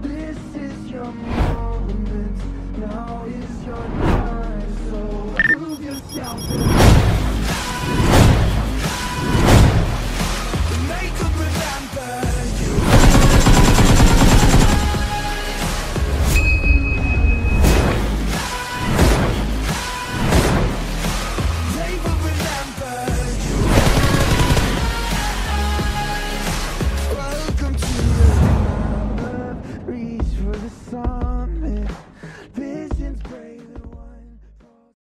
This is your moment. Now is your the sun.